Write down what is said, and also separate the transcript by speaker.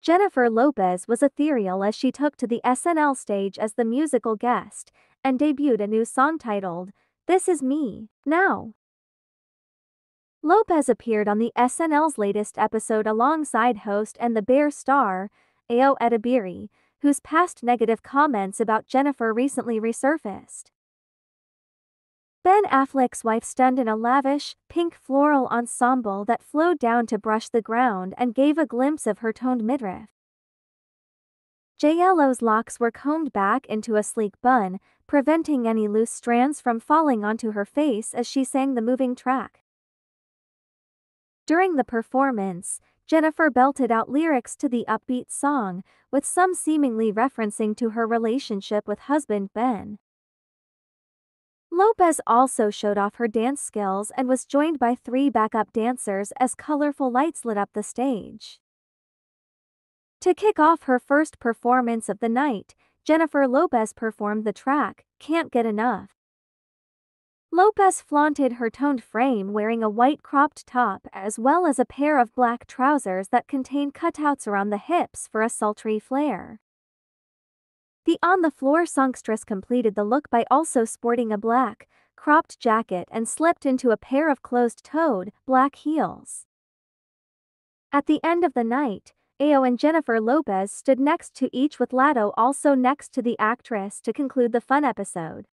Speaker 1: Jennifer Lopez was ethereal as she took to the SNL stage as the musical guest and debuted a new song titled, This Is Me, Now. Lopez appeared on the SNL's latest episode alongside host and The Bear star, Ayo Edebiri, whose past negative comments about Jennifer recently resurfaced. Ben Affleck's wife stunned in a lavish, pink floral ensemble that flowed down to brush the ground and gave a glimpse of her toned midriff. JLo's locks were combed back into a sleek bun, preventing any loose strands from falling onto her face as she sang the moving track. During the performance, Jennifer belted out lyrics to the upbeat song, with some seemingly referencing to her relationship with husband Ben. Lopez also showed off her dance skills and was joined by three backup dancers as colorful lights lit up the stage. To kick off her first performance of the night, Jennifer Lopez performed the track, Can't Get Enough. Lopez flaunted her toned frame wearing a white cropped top as well as a pair of black trousers that contained cutouts around the hips for a sultry flare. The on-the-floor songstress completed the look by also sporting a black, cropped jacket and slipped into a pair of closed-toed, black heels. At the end of the night, Ayo and Jennifer Lopez stood next to each with Latto also next to the actress to conclude the fun episode.